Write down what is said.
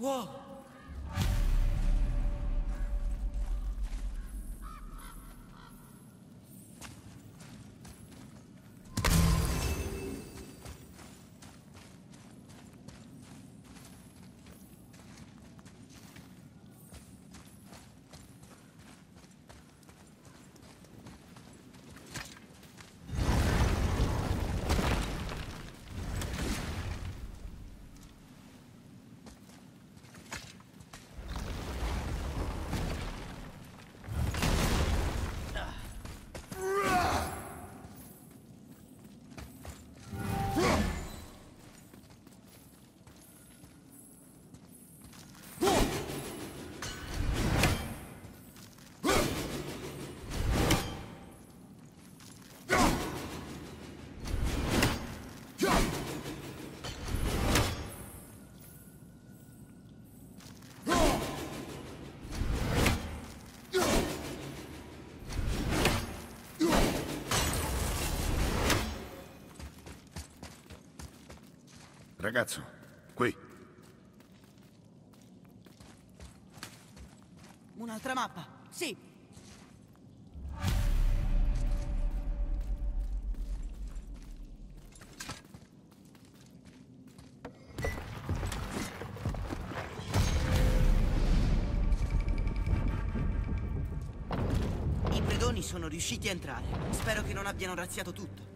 Whoa! Huh? Ragazzo, qui. Un'altra mappa. Sì. I predoni sono riusciti a entrare. Spero che non abbiano razziato tutto.